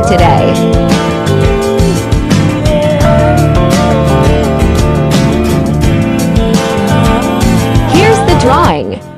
today. Here's the drawing.